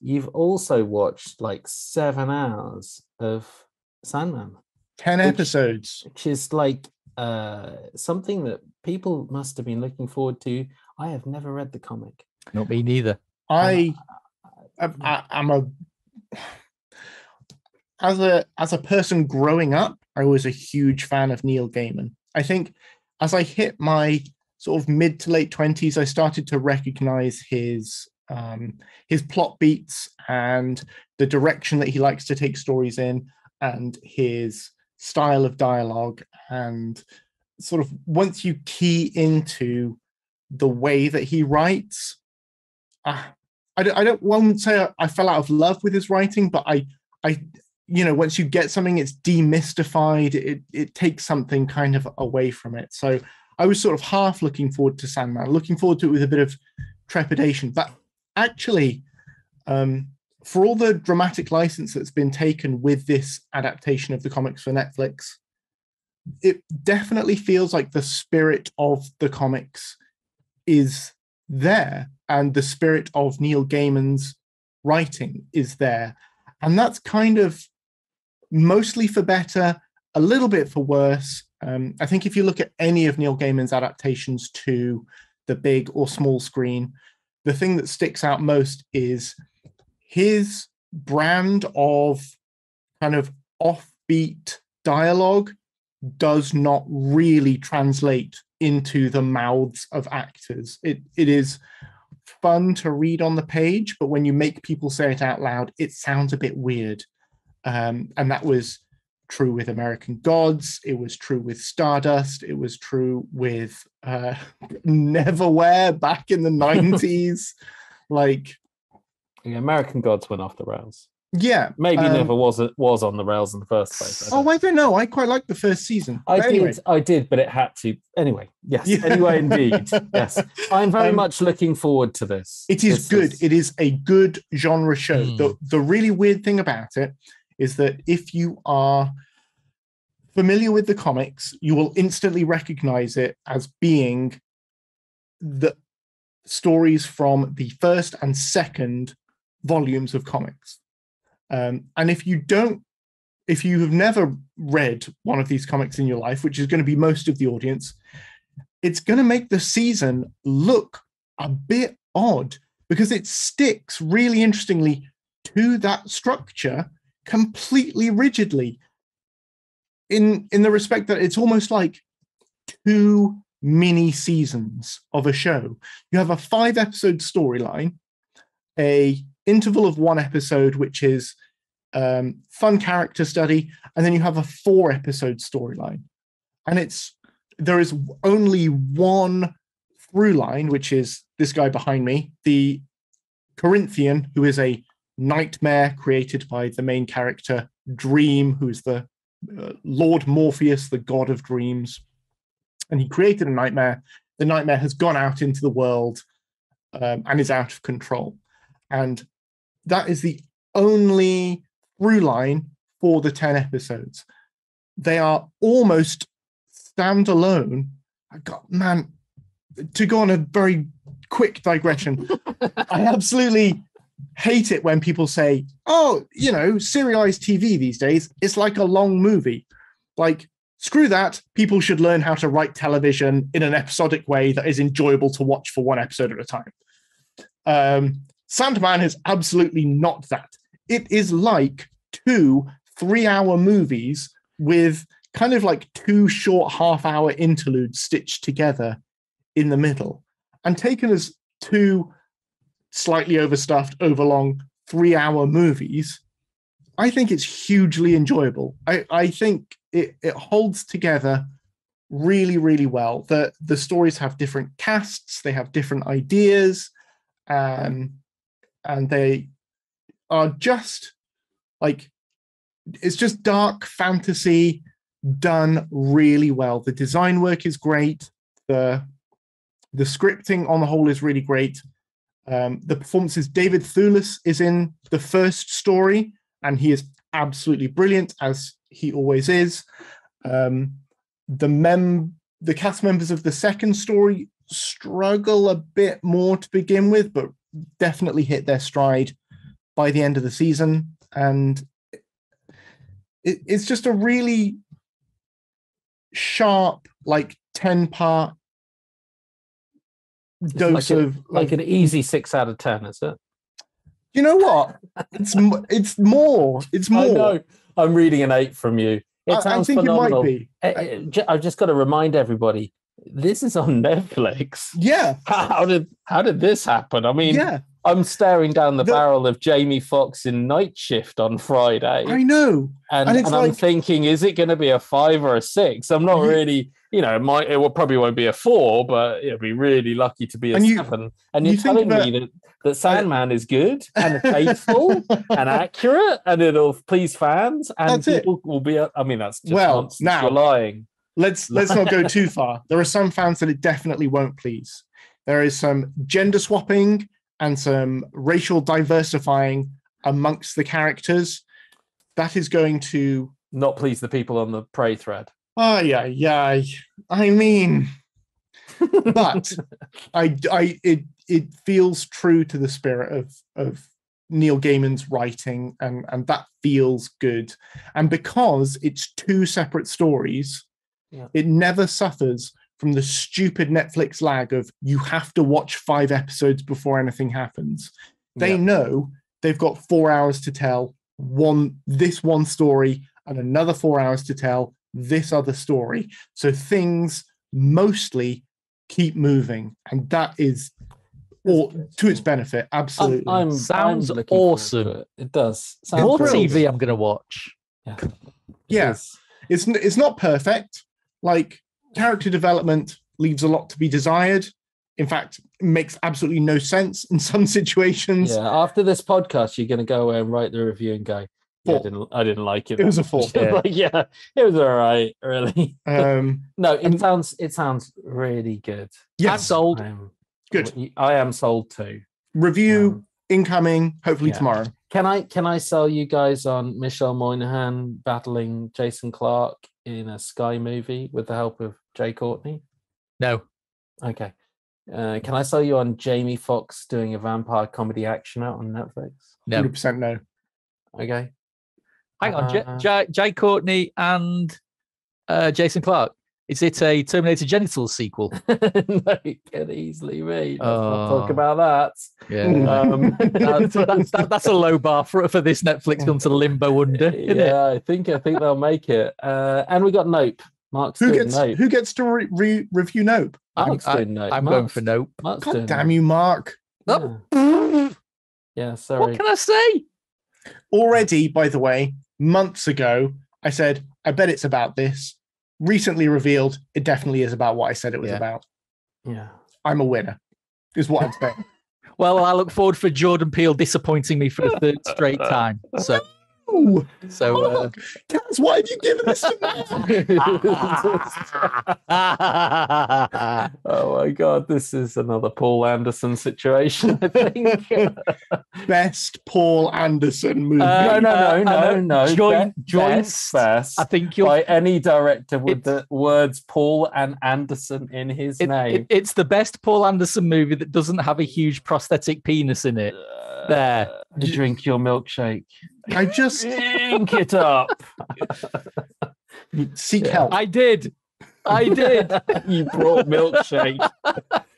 you've also watched like seven hours of Sandman, 10 Which- episodes. which is like uh, something that people must have been looking forward to. I have never read the comic. Not me neither. I, I, I I'm a as a as a person growing up, I was a huge fan of Neil Gaiman. I think as I hit my sort of mid to late twenties, I started to recognize his um, his plot beats and the direction that he likes to take stories in, and his style of dialogue. And sort of once you key into the way that he writes, ah, I don't, I don't won't say I, I fell out of love with his writing, but I, I, you know, once you get something, it's demystified. It it takes something kind of away from it. So I was sort of half looking forward to Sandman, looking forward to it with a bit of trepidation. But actually, um, for all the dramatic license that's been taken with this adaptation of the comics for Netflix, it definitely feels like the spirit of the comics is there and the spirit of Neil Gaiman's writing is there. And that's kind of mostly for better, a little bit for worse. Um, I think if you look at any of Neil Gaiman's adaptations to the big or small screen, the thing that sticks out most is his brand of kind of offbeat dialogue does not really translate into the mouths of actors. It it is fun to read on the page, but when you make people say it out loud, it sounds a bit weird. Um, and that was true with American Gods. It was true with Stardust. It was true with uh, Neverwhere back in the nineties. like, Yeah, American Gods went off the rails. yeah, Maybe um, never was was on the rails in the first place. I Oh, I don't know. I quite like the first season. I anyway. did, I did, but it had to. Anyway, yes. Yeah. Anyway, indeed, yes. I'm very Um, much looking forward to this. It is This good. It is a good genre show. Hmm. The the really weird thing about it is that if you are familiar with the comics, you will instantly recognize it as being the stories from the first and second volumes of comics. Um, and if you don't, if you have never read one of these comics in your life, which is going to be most of the audience, it's going to make the season look a bit odd because it sticks really interestingly to that structure completely rigidly in in the respect that it's almost like two mini seasons of a show. You have a five episode storyline a interval of one episode which is um, fun character study and then you have a four episode storyline. And it's there is only one through line which is this guy behind me the corinthian who is a nightmare created by the main character dream who's the uh, lord morpheus the god of dreams. And he created a nightmare. The nightmare has gone out into the world um, and is out of control. And that is the only through line for the 10 episodes. They are almost standalone. I got man to go on a very quick digression i absolutely hate it when people say oh you know serialized tv these days it's like a long movie. Like screw that. People should learn how to write television in an episodic way that is enjoyable to watch for one episode at a time. Um, sandman is absolutely not that. It is like two three hour movies with kind of like two short half hour interludes stitched together in the middle. And taken as two slightly overstuffed overlong three hour movies i think it's hugely enjoyable. I, I think it, it holds together really really well. The the stories have different casts they have different ideas um, and they are just like it's just dark fantasy done really well. The design work is great. The the scripting on the whole is really great um, the performances david thewlis is in the first story and he is absolutely brilliant as he always is. Um, the mem the cast members of the second story struggle a bit more to begin with but definitely hit their stride by the end of the season, and it, it's just a really sharp, like ten part dose like a- of Like an easy six out of ten, is it? You know what? It's it's more. It's I more. know. I'm reading an eight from you. It I, I sounds think phenomenal. it might be. Eh, eh, ju- I've just got to remind everybody, this is on Netflix. Yeah. How did how did this happen? I mean, Yeah. I'm staring down the, The- barrel of Jamie Foxx in Night Shift on Friday, I know. and, and and, it's I'm thinking, is it going to be a five or a six? I'm not You- really, you know, it might it will probably won't be a four, but it'll be really lucky to be a And you- seven. And you you're think telling me that that Sandman is good and faithful and accurate, and it'll please fans, and That's it. will be. I mean, that's just Well, nonsense. now- You're lying. Let's let's not go too far. There are some fans that it definitely won't please. There is some gender swapping and some racial diversifying amongst the characters. That is going to Not please the people on the prey thread. oh yeah, yeah. I mean, but I, I, it, it feels true to the spirit of of Neil Gaiman's writing, and and that feels good. And because it's two separate stories, Yeah. it never suffers from the stupid Netflix lag of you have to watch five episodes before anything happens. They Yeah. know they've got four hours to tell one this one story and another four hours to tell this other story. So things mostly keep moving, and that is or to its benefit. Absolutely. I'm, I'm, Sounds I'm looking forward to awesome. It. it does. Sounds More thrilled. TV I'm going to watch. Yeah. It Yeah. is. it's it's not perfect. Like character development leaves a lot to be desired. In fact, it makes absolutely no sense in some situations. Yeah. After this podcast, you're going to go away and write the review and go, yeah, I Four. didn't, I didn't like it. It was a four. Yeah. like, yeah, it was all right. Really. Um, No, it And- sounds, it sounds really good. I'm sold. I'm, Good. I am sold too. review Um, incoming. Hopefully yeah. tomorrow. Can I can I sell you guys on Michelle Monaghan battling Jason Clarke in a Sky movie with the help of Jai Courtney? No. Okay. Uh, can I sell you on Jamie Foxx doing a vampire comedy action out on Netflix? No. Hundred percent no. Okay. Hang on. J- Uh, J- Jai Courtney and uh, Jason Clarke. Is it a Terminator Genisys sequel? no, it can easily be. Let's not talk Oh. about that. Yeah. Um, that's, that's, that- that's a low bar for, for this Netflix gone to limbo under. Isn't it? yeah, I think I think they'll make it. Uh, and we got Nope. Mark's Who doing gets Nope. who gets to re- re- review Nope? I'm, Mark's I, doing Nope. I'm going for nope. Mark's God damn Nope. you, Mark! Oh. Yeah. Yeah, sorry. What can I say? Already, by the way, months ago, I said I bet it's about this. Recently revealed, it definitely is about what I said it was Yeah. about. Yeah. I'm a winner. Is what I'm saying. Well, I look forward for Jordan Peele disappointing me for a third straight time. So, Ooh, so uh, Kaz, why have you given this to me? oh my god, this is another Paul Anderson situation, I think. Best Paul Anderson movie. Uh, no, no, uh, no, no, uh, no. joint- Be- joint- best, best I think you'll. by any director with the words Paul and Anderson in his it- name. it- it's the best Paul Anderson movie that doesn't have a huge prosthetic penis in it. There. Uh, drink your milkshake. I just Drink it up. seek Yeah. help. I did. I did. you brought milkshake.